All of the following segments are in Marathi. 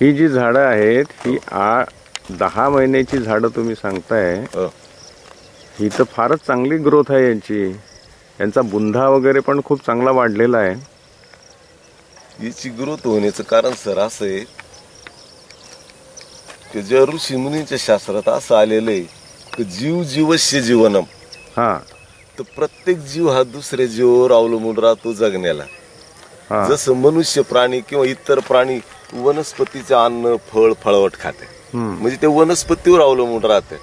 ही जी झाडं आहेत ही आ दहा महिन्याची झाडं तुम्ही सांगताय हो. ही तर फारच चांगली ग्रोथ आहे यांची. यांचा बुंधा वगैरे पण खूप चांगला वाढलेला आहे. याची ग्रोथ होण्याचं कारण सर असं आहे की ज्या ऋषी मुनींच्या शास्त्रात असं आलेलं आहे की जीव जीवस्य जीवनम. हा. तर प्रत्येक जीव हा दुसऱ्या जीवावर अवलंबून राहतो जगण्याला. हा. जसं मनुष्य प्राणी किंवा इतर प्राणी वनस्पतीचे अन्न फळ फळवट खाते. म्हणजे ते वनस्पतीवर अवलंबून राहते.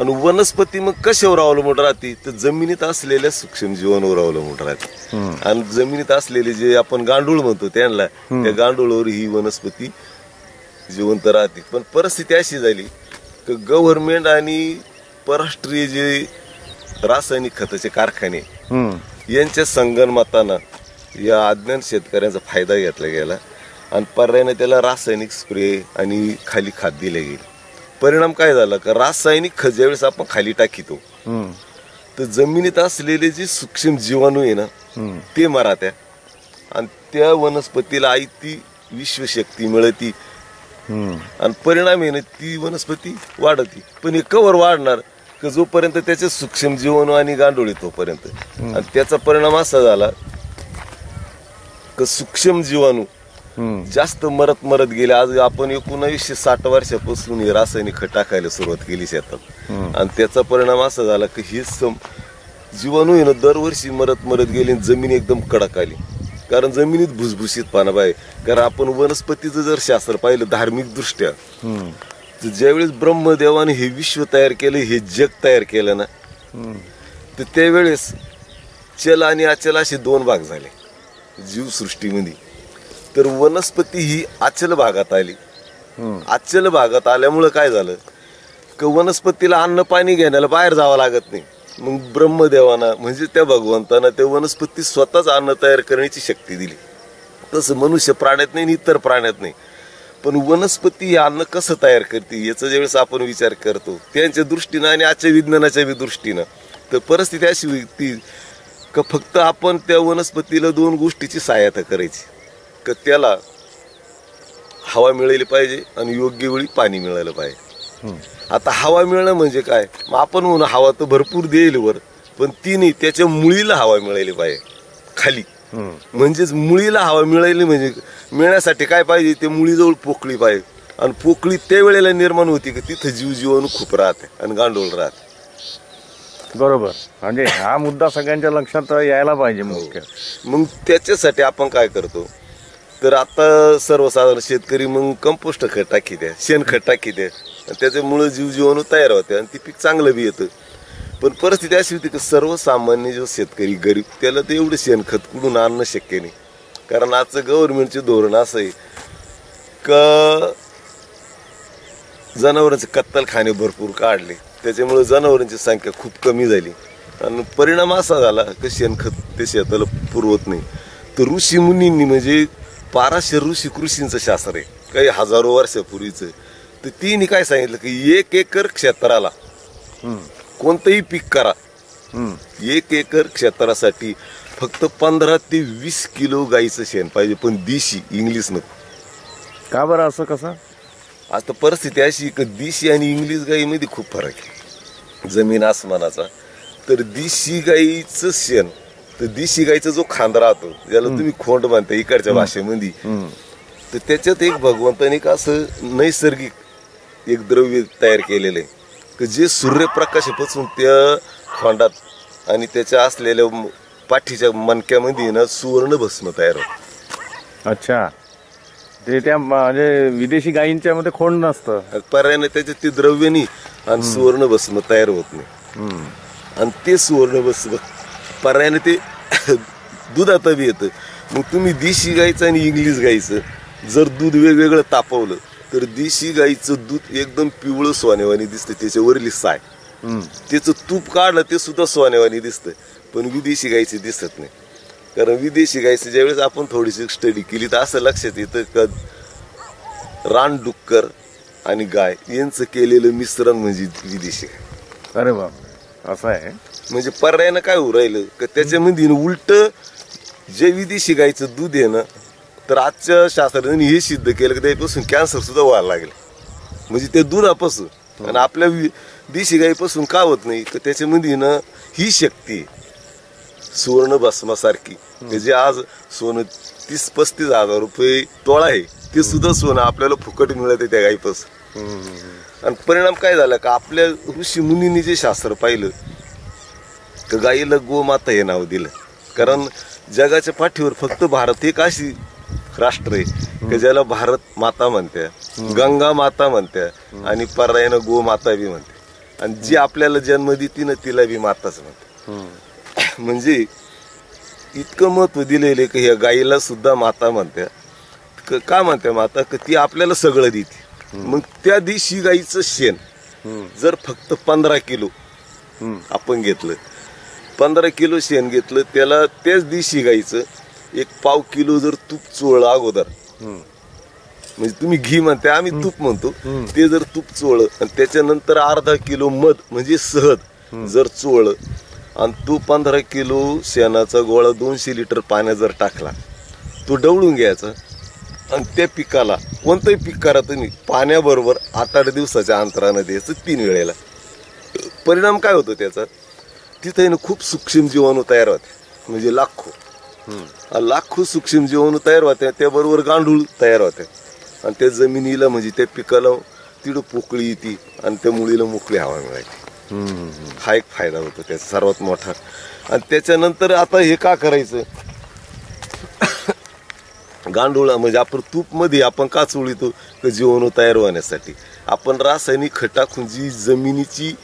आणि वनस्पती मग कशावर अवलंबून राहते तर जमिनीत असलेल्या सूक्ष्म जीवांवर अवलंबून राहते. आणि जमिनीत असलेले जे आपण गांडूळ म्हणतो त्यांना त्या गांडूळावर ही वनस्पती जिवंत राहते पण परिस्थिती अशी झाली की गव्हर्नमेंट आणि परराष्ट्रीय जे रासायनिक खताचे कारखाने. यांच्या संगणमतानं या अज्ञान शेतकऱ्यांचा फायदा घेतला गेला आणि पर्यायाने त्याला रासायनिक स्प्रे आणि खाली खाद दिले गेले परिणाम काय झाला का रासायनिक खत ज्यावेळेस आपण खाली टाकीतो. तर जमिनीत असलेले जे सूक्ष्म जीवाणू आहे ना. ते मरात्या आणि त्या वनस्पतीला आई ती विश्वशक्ती मिळती हम्म. आणि परिणाम आहे ना ती वनस्पती वाढती पण हे कवर वाढणार की जोपर्यंत त्याचे सूक्ष्म जीवाणू आणि गांडोळे तोपर्यंत आणि त्याचा परिणाम असा झाला की सूक्ष्म जीवाणू. जास्त मरत मरत गेले. आज आपण एकोणावीसशे साठ वर्षापासून हे रासायनिक खत टाकायला सुरुवात केली शेतात. आणि त्याचा परिणाम असा झाला की ही सम जीवाणू आहे ना दरवर्षी मरत मरत गेली आणि जमीन एकदम कडक आली. कारण जमिनीत भुसभुशीत पाना आहे कारण आपण वनस्पतीचं जर शास्त्र पाहिलं धार्मिक दृष्ट्या तर ज्यावेळेस ब्रह्मदेवाने हे विश्व तयार केलं हे जग तयार केलं ना तर त्यावेळेस चल आणि अचल असे दोन भाग झाले. जीवसृष्टीमध्ये. तर वनस्पती ही अचल भागात आली. अचल भागात आल्यामुळं काय झालं? की वनस्पतीला अन्न पाणी घेण्याला बाहेर जावं लागत नाही. मग ब्रह्मदेवाना म्हणजे त्या भगवंतानं त्या वनस्पती स्वतःच अन्न तयार करण्याची शक्ती दिली. तसं मनुष्य प्राण्यात नाही आणि इतर प्राण्यात नाही. पण वनस्पती हे अन्न कसं तयार करते याचा ज्यावेळेस आपण विचार करतो त्यांच्या दृष्टीनं आणि आजच्या विज्ञानाच्या बी दृष्टीनं तर परिस्थिती अशी होती का फक्त आपण त्या वनस्पतीला दोन गोष्टीची सहायता करायची. का त्याला हवा मिळाली पाहिजे आणि योग्य वेळी पाणी मिळालं पाहिजे. आता हवा मिळणं म्हणजे काय? मग आपण म्हणू हवा तर भरपूर देईल वर पण ती नाही त्याच्या मुळीला हवा मिळाली पाहिजे खाली. म्हणजेच मुळीला हवा मिळाली म्हणजे मिळण्यासाठी काय पाहिजे? ते मुळीजवळ पोकळी पाहिजे. आणि पोकळी त्या वेळेला निर्माण होती की तिथं जीव जीवाणू खूप राहते आणि गांडोळ राहते. बरोबर. म्हणजे हा मुद्दा सगळ्यांच्या लक्षात यायला पाहिजे मुख्य. मग त्याच्यासाठी आपण काय करतो? तर आता सर्वसाधारण शेतकरी मग कंपोस्ट खत टाकी द्या शेणखत टाकी द्या. आणि त्याच्यामुळं जीवजीवाणू तयार होते आणि ते पीक चांगलं बी येतं. पण परिस्थिती अशी होती की सर्वसामान्य जो शेतकरी गरीब त्याला ते एवढं शेणखत कुठून आणणं शक्य नाही. कारण आजचं गव्हर्नमेंटचे धोरण असं आहे का जनावरांचे कत्तलखाने भरपूर काढले. त्याच्यामुळे जनावरांची संख्या खूप कमी झाली. आणि परिणाम असा झाला की शेणखत ते शेताला पुरवत नाही. तर ऋषी मुनींनी म्हणजे बाराशे ऋषी कृषींचं शास्त्र आहे. काही हजारो वर्षापूर्वीचं तर तिने काय सांगितलं की एक एकर क्षेत्राला कोणतंही पीक करा. एक एकर क्षेत्रासाठी फक्त पंधरा ते वीस किलो गाईचं शेण पाहिजे पण देशी इंग्लिश नको. का बरं असं कसं? आता परिस्थिती अशी की देशी आणि इंग्लिश गाईमध्ये खूप फरक आहे. जमीन आसमानाचा. तर देशी गाईचं शेण तर देशी गाईचा जो खांद राहतो ज्याला तुम्ही खोंड म्हणता इकडच्या भाषेमध्ये तर त्याच्यात एक भगवंताने एक असं नैसर्गिक एक द्रव्य तयार केलेलं आहे. की जे सूर्यप्रकाशापासून त्या खोंडात आणि त्याच्या असलेल्या पाठीच्या मणक्यामध्ये ना सुवर्ण भस्म तयार होतं. अच्छा. ते त्या म्हणजे विदेशी गायींच्या मध्ये खोंड नसतं. पर्यायाने त्याच्यात ते द्रव्य नाही आणि सुवर्ण भस्म तयार होत नाही. आणि ते सुवर्ण भस्म पर्यायाने ते दुधात बी येतं. मग तुम्ही देशी गाईचं आणि इंग्लिश गाईचं जर दूध वेगवेगळं तापवलं तर देशी गाईचं दूध एकदम पिवळं सोनेवानी दिसतं. त्याच्यावरली साय. त्याचं तूप काढलं ते सुद्धा सोनेवानी दिसतं. पण विदेशी गाईचे दिसत नाही. कारण विदेशी गाईचं ज्यावेळेस आपण थोडीशी स्टडी केली तर असं लक्षात येतं का रानडुक्कर आणि गाय यांचं केलेलं मिश्रण म्हणजे विदेशी गाय. अरे बाप असं आहे? म्हणजे पर्यायानं काय होऊ राहिलं? का त्याच्यामध्ये उलट जे विदेशी गायचं दूध आहे ना तर आजच्या शास्त्रज्ञांनी हे सिद्ध केलं की त्यापासून कॅन्सर सुद्धा व्हायला लागले. म्हणजे ते दुधापासून. आणि आपल्या देशी गाईपासून का होत नाही? तर त्याच्यामध्ये ना ही शक्ती. सुवर्ण भस्मासारखी. जे आज सोनं तीस पस्तीस हजार रुपये टोळा आहे ते सुद्धा सोनं आपल्याला फुकट मिळत आहे त्या गाईपासून. आणि परिणाम काय झाला? का आपल्या ऋषी मुनींनी जे शास्त्र पाहिलं तर गाईला गोमाता हे नाव दिलं. कारण जगाच्या पाठीवर फक्त भारत एक अशी राष्ट्र आहे की ज्याला भारत माता म्हणत्या गंगा माता म्हणत्या आणि पर्यायानं गोमाता बी म्हणते. आणि जी आपल्याला जन्म देते ना तिला बी माताच म्हणते. म्हणजे इतकं महत्त्व दिलेलं आहे की ह्या गाईला सुद्धा माता म्हणत्या क- का म्हणत्या माता? की ती आपल्याला सगळं देते. मग त्या दिवशी गाईचं शेण जर फक्त पंधरा किलो आपण घेतलं पंधरा किलो शेण घेतलं त्याला त्याच दिवशी गाईचं एक पाव किलो जर तूप चोळलं अगोदर. म्हणजे तुम्ही घी म्हणते आम्ही तूप म्हणतो. ते जर तूप चोळलं आणि त्याच्यानंतर अर्धा किलो मध म्हणजे सहद जर चोळलं आणि तो पंधरा किलो शेणाचा गोळा दोनशे लिटर पाण्यात जर टाकला तो डवळून घ्यायचा आणि त्या पिकाला कोणतंही पीक करा तुम्ही पाण्याबरोबर आठ आठ दिवसाच्या अंतरानं द्यायचं तीन वेळेला. परिणाम काय होतो त्याचा? तिथे ना खूप सूक्ष्म जीवाणू तयार होते. म्हणजे लाखो. लाखो सूक्ष्म जीवाणू तयार होते त्याबरोबर गांडूळ तयार होते. आणि त्या जमिनीला म्हणजे त्या पिकाला तिथं पोकळी येते आणि त्या मुळीला मोकळी हवा मिळायची. हा एक फायदा होतो त्याचा सर्वात मोठा. आणि त्याच्यानंतर आता हे का करायचं? गांडूळ म्हणजे आपण तूपमध्ये आपण का चोळीतो? जीवाणू तयार होण्यासाठी. आपण रासायनिक खत टाकून जी जमिनीची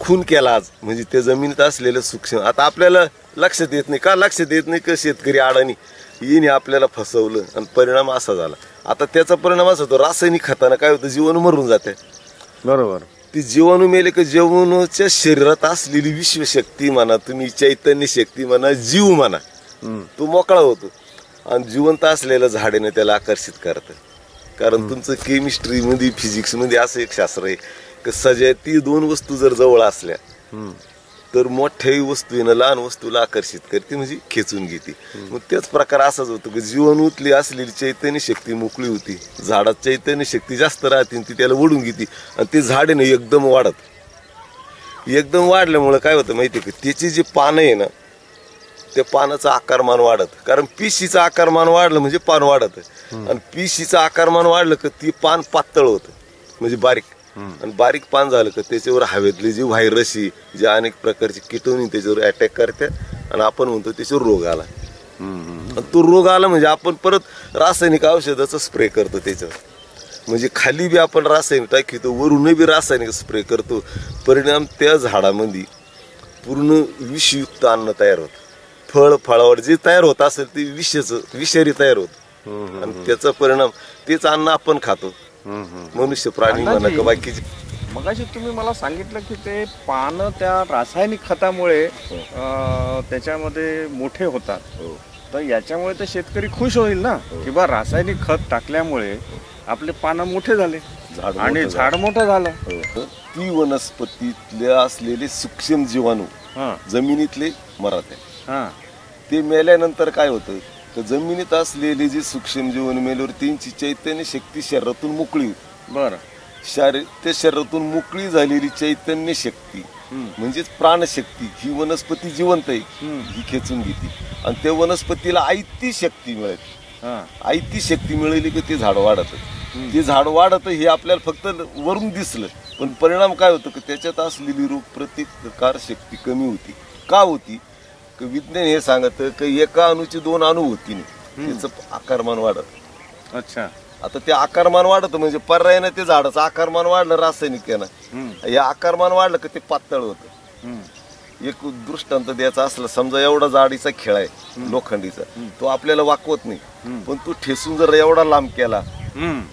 खून केला आज. म्हणजे त्या जमिनीत असलेलं सूक्ष्म. आता आपल्याला लक्षात येत नाही. का लक्षात येत नाही का शेतकरी अडाणी? येणे आपल्याला फसवलं आणि परिणाम असा झाला. आता त्याचा परिणाम असा होतो रासायनिक खतानं काय होतं? जीवाणू मरून जाते. बरोबर. ती जीवाणू मेले का जीवाणूच्या शरीरात असलेली विश्वशक्ती म्हणा तुम्ही चैतन्य शक्ती म्हणा जीव म्हणा तो मोकळा होतो. आणि जिवंत असलेलं झाडेने त्याला आकर्षित करतं. कारण तुमचं केमिस्ट्री मध्ये फिजिक्समध्ये असं एक शास्त्र आहे. की सजाती दोन वस्तू जर जवळ असल्या तर मोठ्याही वस्तूनं लहान वस्तूला आकर्षित करते म्हणजे खेचून घेते. मग तेच प्रकार असाच होतो की जीवनूतली असलेली चैतन्य शक्ती मोकळी होती. झाडात चैतन्य शक्ती जास्त राहते आणि ती त्याला ओढून घेते आणि ते झाड ना एकदम वाढत. एकदम वाढल्यामुळं काय होतं माहिती आहे का? त्याची जी पानं आहे ना त्या पानाचं आकारमान वाढत. कारण पिशीचं आकारमान वाढलं म्हणजे पान वाढत. आणि पिशीचं आकारमान वाढलं का ती पान पातळ होतं. म्हणजे बारीक. आणि बारीक पान झालं का त्याच्यावर हवेतली जी व्हायरसी जे अनेक प्रकारची किटोनी त्याच्यावर अटॅक करते आणि आपण म्हणतो त्याच्यावर रोग आला. आणि तो रोग आला म्हणजे आपण परत रासायनिक औषधाचा स्प्रे करतो त्याच्यावर. म्हणजे खाली बी आपण रासायनिक टाकीतो वरूनही बी रासायनिक स्प्रे करतो. परिणाम त्या झाडामध्ये पूर्ण विषयुक्त अन्न तयार होतं. फळ फळावर जे तयार होत असेल ते विषच विषारी तयार होत. आणि त्याचा परिणाम तेच अन्न आपण खातो. मनुष्य प्राणी म्हणा का बाकीचे मगाशी तुम्ही मला सांगितलं की ते पानं त्या रासायनिक खतामुळे अं, त्याच्यामध्ये मोठे होतात. तर याच्यामुळे तर शेतकरी खुश होईल ना? की बा रासायनिक खत टाकल्यामुळे आपले पानं मोठे झाले. झाड आणि मोठं झाड मोठं झालं. ती वनस्पतीतले असलेले सूक्ष्म जीवाणू हा. जमिनीतले मरत आहे हा. ते मेल्यानंतर काय होतं? तर जमिनीत असलेले जे सूक्ष्म जीवाणू मेल्यावर त्यांची चैतन्य शक्ती शरीरातून मोकळी होती. बरं. शारीर त्या शरीरातून मोकळी झालेली चैतन्य शक्ती म्हणजेच प्राणशक्ती ही वनस्पती जिवंत आहे. ही खेचून घेते. आणि त्या वनस्पतीला आयती शक्ती मिळते. हा. आयती शक्ती मिळाली की ते झाड वाढत. ते झाड वाढत हे आपल्याला फक्त वरून दिसलं. पण परिणाम काय होतो? की त्याच्यात असलेली रोग प्रतिकार शक्ती कमी होती. का होती? की विज्ञान हे सांगत की एका अणूचे दोन अणू होती नाही त्याचं आकारमान वाढत. अच्छा. आता ते आकारमान वाढत म्हणजे पर्यायानं ते झाडाचं. आकारमान वाढलं रासायनिक या आकारमान वाढलं की ते पातळ होतं. एक दृष्टांत द्यायचा असला समजा एवढा जाडीचा खेळ आहे लोखंडीचा तो आपल्याला वाकवत नाही. पण तो ठेसून जर एवढा लांब केला.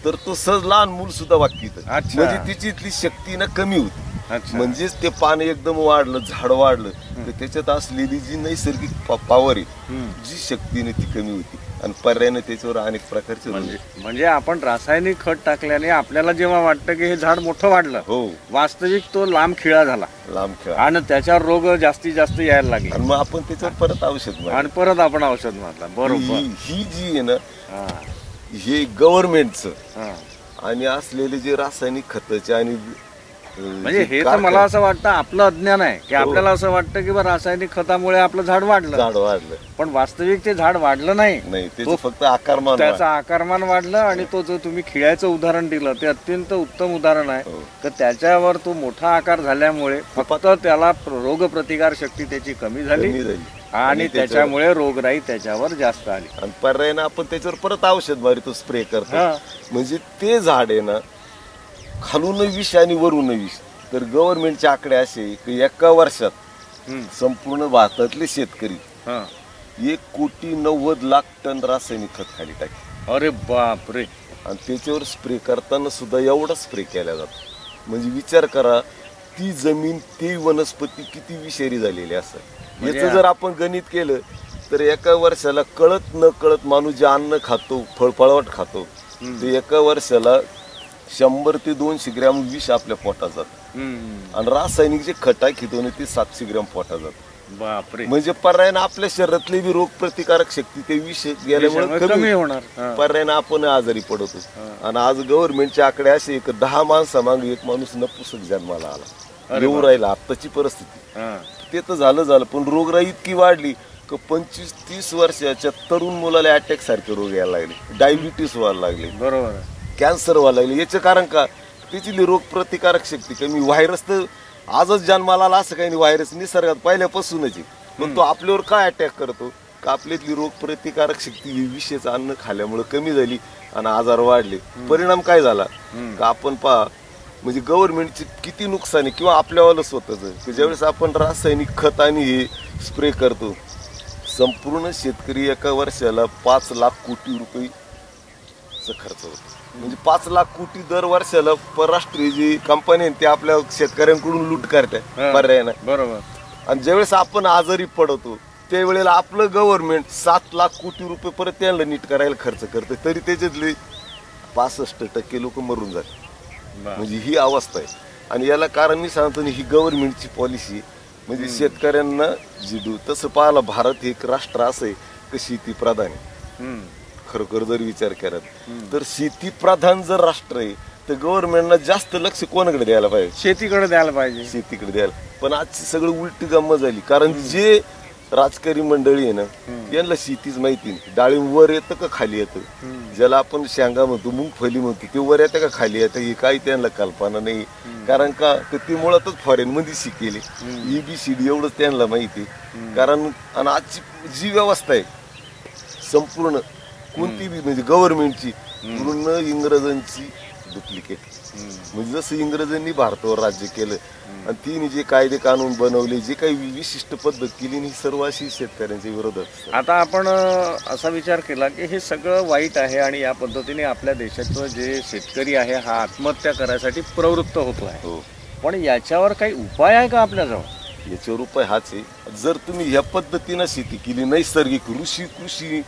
तर तो सहज लहान मूल सुद्धा वाकीत. म्हणजे तिची इथली शक्ती ना कमी होती. म्हणजेच ते पान एकदम वाढलं झाड वाढलं तर त्याच्यात असलेली जी नैसर्गिक पॉवर आहे जी शक्तीने ती कमी होती. आणि पर्यायाने त्याच्यावर अनेक प्रकारचे रोग म्हणजे म्हणजे आपण रासायनिक खत टाकल्याने आपल्याला जेव्हा वाटतं की हे झाड मोठं वाढलं हो. वास्तविक तो लांब खिळा झाला. लांब खेळ. आणि त्याच्यावर रोग जास्तीत जास्त यायला लागले. आणि मग आपण त्याच्यावर परत औषध. आणि परत आपण औषध मारलं. बरोबर. ही जी आहे ना हा, गव्हर्नमेंटचं. आणि असलेले जे रासायनिक खताचे आणि म्हणजे हे तर मला असं वाटतं आपलं अज्ञान आहे की हो. आपल्याला असं वाटतं की बा रासायनिक खतामुळे आपलं झाड वाढलं. झाड वाढलं. पण वास्तविक ते झाड वाढलं नाही. तो- फक्त आकारमान त्याचं आकारमान वाढलं आणि तो जो तुम्ही खिळ्याचं उदाहरण दिलं ते अत्यंत उत्तम उदाहरण आहे. हो. तर त्याच्यावर तो मोठा आकार झाल्यामुळे फक्त त्याला रोग प्रतिकार शक्ती त्याची कमी झाली आणि त्याच्यामुळे रोगराई त्याच्यावर जास्त आली. आणि पर्यायानं आपण त्याच्यावर परत औषध मारितो स्प्रे करतो. हा. म्हणजे ते झाड आहे ना खालून विष आणि वरून विष तर गव्हर्नमेंटचे आकडे असे की एका वर्षात. संपूर्ण भारतातले शेतकरी. एक कोटी नव्वद लाख टन रासायनिक खत खाली टाकले. अरे बापरे. आणि त्याच्यावर स्प्रे करताना सुद्धा एवढा स्प्रे केला जातो. म्हणजे विचार करा ती जमीन ती वनस्पती किती विषारी झालेली असं. म्हणजे याचं जर आपण गणित केलं तर एका वर्षाला कळत न कळत माणूस जे अन्न खातो फळफळावट खातो ते एका वर्षाला शंभर ते दोनशे ग्रॅम विष आपल्या पोटात जात. आणि रासायनिक जे खटा खितवणे ते सातशे ग्रॅम पोटात जात. बापरे. म्हणजे पर्यायानं आपल्या शरीरातली बी रोग प्रतिकारक शक्ती ते विष गेल्यामुळे कमी होणार. हा. पर्यायानं आपण आजारी पडतो. आणि आज गव्हर्नमेंटचे आकडे असे एक दहा माणसा मागे एक माणूस नपुसक जन्माला आला. येऊ राहिला आत्ताची परिस्थिती. हा. ते तर झालं झालं पण रोगराई इतकी वाढली की पंचवीस तीस वर्षाच्या तरुण मुलाला अटॅक सारखे रोग यायला लागले. डायबिटीस व्हायला लागले. बरोबर आहे. कॅन्सर व्हायला लागले. याचं कारण का? त्याची रोग प्रतिकारक शक्ती कमी. व्हायरस तर आजच जन्माला आला असं काही नाही. व्हायरस निसर्गात पहिल्यापासूनच आहे. पण तो आपल्यावर काय अटॅक करतो? का आपल्यातली रोग प्रतिकारक शक्ती ही विषयाचं अन्न खाल्यामुळे कमी झाली आणि आजार वाढले. परिणाम काय झाला? का आपण पहा म्हणजे गव्हर्नमेंटचे किती नुकसान आहे किंवा आपल्यावाला स्वतःच? की ज्यावेळेस आपण रासायनिक खत आणि हे स्प्रे करतो संपूर्ण शेतकरी एका वर्षाला पाच लाख कोटी रुपये खर्च होतो. म्हणजे पाच लाख कोटी दर वर्षाला परराष्ट्रीय जी कंपनी आहे ते आपल्या शेतकऱ्यांकडून लूट करतात हा. पर्यायानं. बरोबर. आणि ज्यावेळेस आपण आजारी पडतो त्यावेळेला आपलं गव्हर्नमेंट सात लाख कोटी रुपये परत त्यांना नीट करायला खर्च करतं तरी त्याच्यातले पासष्ट टक्के लोक मरून जातात. बा- म्हणजे ही अवस्था आहे. आणि याला कारण मी सांगतो ना, ही गव्हर्नमेंटची पॉलिसी म्हणजे शेतकऱ्यांना जिडू तसं पाहायला भारत हे एक राष्ट्र असं आहे की शेती प्रधान आहे. खरोखर जर विचार केला तर शेती प्रधान जर राष्ट्र आहे तर गव्हर्नमेंटला जास्त लक्ष कोणाकडे द्यायला पाहिजे? शेतीकडे द्यायला पाहिजे. शेतीकडे द्यायला. पण आजची सगळं उलटी गंमत झाली. कारण जे राजकारी मंडळी आहे ना यांना शेतीच माहिती नाही. डाळिंब वर येतं का खाली येतं? ज्याला आपण शेंगा म्हणतो मुंगफली म्हणतो ते वर येतं का खाली येतं? ही काही त्यांना कल्पना नाही. कारण का? तर ते मुळातच फॉरेन मध्ये शिकेले ईबीसीडी एवढंच त्यांना माहिती कारण आणि आजची जी व्यवस्था आहे संपूर्ण कोणती बी म्हणजे गव्हर्नमेंटची पूर्ण इंग्रजांची डुप्लिकेट म्हणजे जसं इंग्रजांनी भारतावर राज्य केलं आणि तिने जे कायदे कानून बनवले जे काही विशिष्ट पद्धत केली ही सर्व अशी शेतकऱ्यांच्या विरोधात. आता आपण असा विचार केला की हे सगळं वाईट आहे आणि या पद्धतीने आपल्या देशाचं जे शेतकरी आहे हा आत्महत्या करायसाठी प्रवृत्त होतो आहे. हो. पण याच्यावर काही उपाय आहे का आपल्याजवळ? याच्यावर उपाय हाच आहे. जर तुम्ही ह्या पद्धतीनं शेती केली नैसर्गिक ऋषी कृषी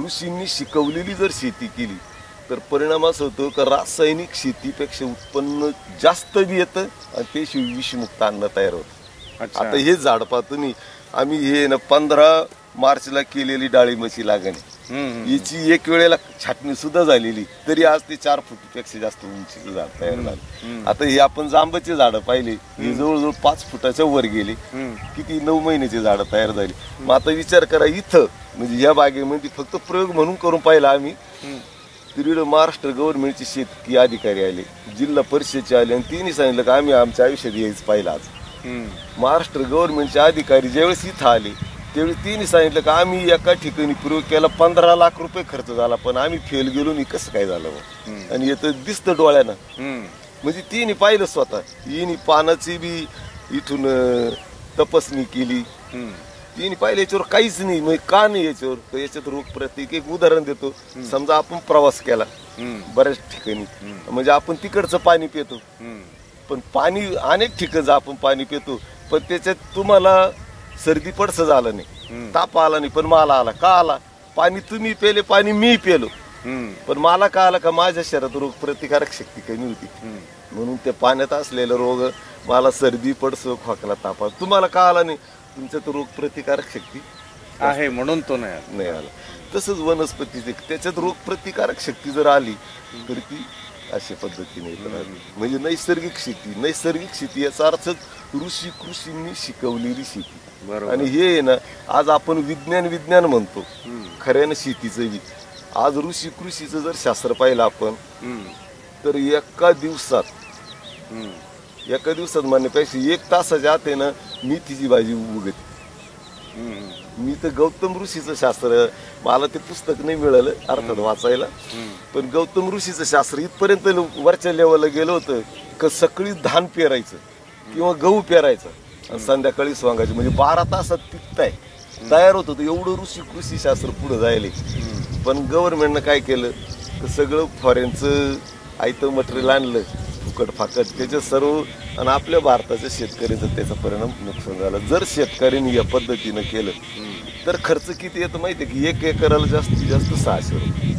ऋषींनी शिकवलेली जर शेती केली तर परिणाम असं होतो का रासायनिक शेतीपेक्षा उत्पन्न जास्त बी येतं आणि ते विषमुक्त अन्न तयार होतं. अच्छा. आता हे झाड पहा तुम्ही आम्ही हे ना पंधरा मार्चला केलेली डाळिंबाची लागण. याची एक वेळेला छाटणी सुद्धा झालेली तरी आज ते चार फुटीपेक्षा जास्त उंचीचं झाड तयार झालं. आता हे आपण जांबाचे झाडं पाहिले हे जवळजवळ पाच फुटाच्या वर गेले. किती नऊ महिन्याची झाडं तयार झाली. मग आता विचार करा इथं म्हणजे या बागेमध्ये फक्त प्रयोग म्हणून करून पाहिला आम्ही तिकडे महाराष्ट्र गव्हर्नमेंटचे शेतकी अधिकारी आले जिल्हा परिषदचे आले आणि तिने सांगितलं की आम्ही आमच्या आयुष्यात यायच पाहिलं आज. महाराष्ट्र गव्हर्नमेंटचे अधिकारी ज्यावेळेस इथं आले त्यावेळी तिने सांगितलं की आम्ही एका ठिकाणी प्रयोग केला पंधरा लाख रुपये खर्च झाला पण आम्ही फेल गेलो नाही कसं काय झालं? आणि येतं दिसतं डोळ्यानं. म्हणजे तिने पाहिलं स्वतः हिने पानाची बी इथून तपासणी केली. तिने पाहिलं याच्यावर काहीच नाही म्हणजे का नाही याच्यावर? तर याच्यात रोग प्रत्येक एक उदाहरण देतो. समजा आपण प्रवास केला. बऱ्याच ठिकाणी. म्हणजे आपण तिकडचं पाणी पितो. पण पाणी अनेक ठिकाणचं आपण पाणी पितो पण त्याच्यात तुम्हाला सर्दी पडसं झालं नाही. ताप आला नाही पण मला आला. का आला? पाणी तुम्ही पेले पाणी मी पेलो. पण मला कळालं का माझ्या शरीरात रोग प्रतिकारक शक्ती कमी होती. म्हणून ते पाण्यात असलेलं रोग मला सर्दी पडस खोकला तापा तुम्हाला कळाला नाही? तुमच्यात रोग प्रतिकारक शक्ती आहे म्हणून तो नाही आला. नाही आला. तसंच वनस्पतीचे त्याच्यात रोग प्रतिकारक शक्ती जर आली तर ती अशा पद्धतीने. म्हणजे नैसर्गिक शेती नैसर्गिक शेती याचा अर्थच ऋषी कृषींनी शिकवलेली शेती. बरोबर. आणि हे ना आज आपण विज्ञान विज्ञान म्हणतो. खऱ्यानं शेतीचं आज ऋषी कृषीचं जर शास्त्र पाहिलं आपण तर एका दिवसात. एका दिवसात म्हणण्यापेक्षा एक तासाच्या आत आहे ना मेथीची भाजी उगते मी तर गौतम ऋषीचं शास्त्र मला ते पुस्तक नाही मिळालं अर्थात वाचायला. पण गौतम ऋषीचं शास्त्र इथपर्यंत वरच्या लेवलला गेलं होतं का सकाळी धान पेरायचं किंवा गहू पेरायचं. आणि संध्याकाळी सोंगायचं. म्हणजे बारा तासात पिकताय. तयार होत होतं एवढं ऋषी कृषी शास्त्र पुढे जायले. पण गव्हर्नमेंटनं काय केलं? तर सगळं फॉरेनचं आयतं मटेरियल आणलं. फुकट फाकट त्याचे सर्व आणि आपल्या भारताच्या शेतकऱ्याचा त्याचा परिणाम नुकसान झाला जर शेतकऱ्यांनी या पद्धतीनं केलं तर खर्च किती येतो माहितीये की एक एकराला जास्तीत जास्त सहाशे रुपये.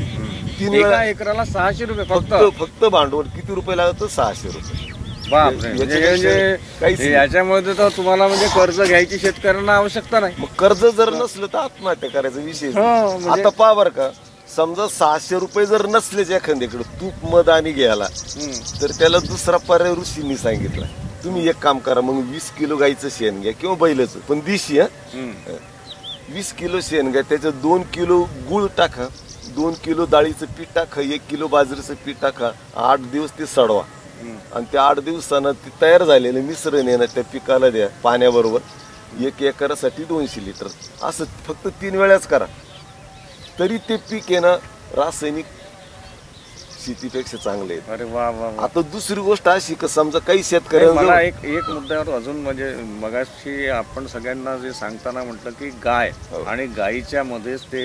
तीन वेळा एकराला सहाशे रुपये फक्त फक्त? भांडवल किती रुपये लागतं सहाशे रुपये. बापरे म्हणजे. याच्यामध्ये तर तुम्हाला म्हणजे कर्ज घ्यायची शेतकऱ्यांना आवश्यकता नाही. मग कर्ज जर नसलं तर आत्महत्या करायचा विषय हो, म्हणजे- आता पहा बरं का समजा सहाशे रुपये जर नसलेच एखाद्याकडे तूप मध आणि घ्यायला तर त्याला दुसरा पर्याय ऋषींनी सांगितला. तुम्ही एक काम करा मग वीस किलो गाईचं शेण घ्या किंवा बैलाचं पण दिशी हा? वीस किलो शेण घ्या त्याच्यात दोन किलो गुळ टाका दोन किलो डाळीचं पीठ टाका एक किलो बाजरीचं पीठ टाका आठ दिवस ते सडवा. आणि त्या आठ दिवसानं ते तयार झालेलं मिश्रण आहे ना त्या पिकाला द्या पाण्याबरोबर. एक एकरासाठी दोनशे लिटर. असं फक्त तीन वेळाच करा. तरी ते पीक आहे ना रासायनिक शेतीपेक्षा चांगले आहे अरे वा वा वा. आता दुसरी गोष्ट अशी का समजा काही नाही, शेतकऱ्यांना मला एक एक मुद्द्यावर अजून म्हणजे मगाशी आपण सगळ्यांना जे सांगताना म्हटलं की गाय हो. आणि गायीच्या मध्येच ते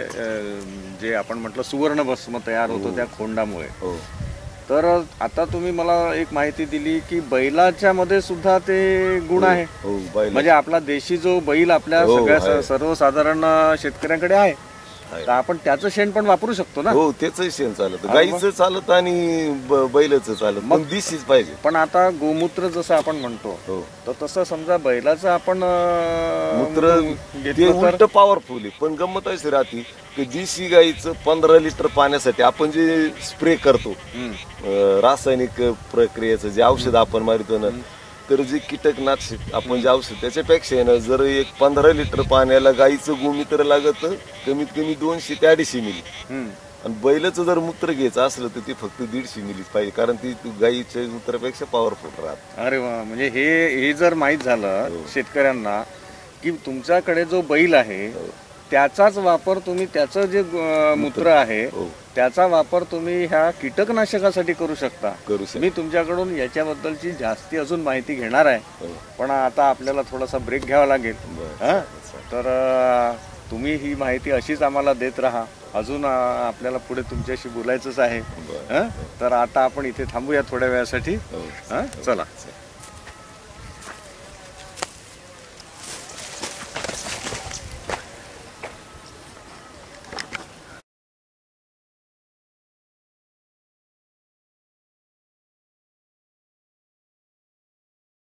अं, जे आपण म्हटलं सुवर्ण भस्म तयार होतो त्या खोंडामुळे. हो. तर आता तुम्ही मला एक माहिती दिली की बैलाच्या मध्ये सुद्धा ते गुण आहे. हो बैल. म्हणजे आपला देशी जो बैल आपल्या हो, सगळ्या आहे. सर्वसाधारण शेतकऱ्यांकडे आहे आहे. तर आपण त्याचं शेण पण वापरू शकतो ना? हो त्याच शेण चालत? गाईचं चालत आणि बैलाचं चालत. मग- दिशीच पाहिजे. पण आता गोमूत्र जसं आपण म्हणतो हो. तर तसं समजा बैलाचं आपण मूत्र ते उलट पॉवरफुल आहे. पण गंमत अशी राहते की देशी गाईचं पंधरा लिटर पाण्यासाठी आपण जे स्प्रे करतो रासायनिक प्रक्रियेचं जे औषध आपण मारतो ना तर जे कीटकनाशक आपण जे औषध त्याच्यापेक्षा आहे ना जर एक पंधरा लिटर पाण्याला गाईचं गोमूत्र लागत कमीत कमी दोनशे ते अडीचशे मिली. आणि बैलाचं जर मूत्र घ्यायचं असलं तर ते फक्त दीडशे मिलीच पाहिजे कारण ती गाईच्या मूत्रापेक्षा पॉवरफुल राहत अरे वा म्हणजे हे हे जर माहीत झालं हो. शेतकऱ्यांना की तुमच्याकडे जो बैल आहे हो. त्याचाच वापर तुम्ही त्याचं जे मूत्र आहे हो त्याचा वापर तुम्ही ह्या कीटकनाशकासाठी करू शकता करू मी तुमच्याकडून याच्याबद्दलची जास्ती अजून माहिती घेणार आहे हो. पण आता आपल्याला थोडासा ब्रेक घ्यावा लागेल. हा? तर तुम्ही ही माहिती अशीच आम्हाला देत राहा अजून आपल्याला पुढे तुमच्याशी बोलायचंच आहे? तर आता आपण इथे थांबूया थोड्या वेळासाठी. हा? चला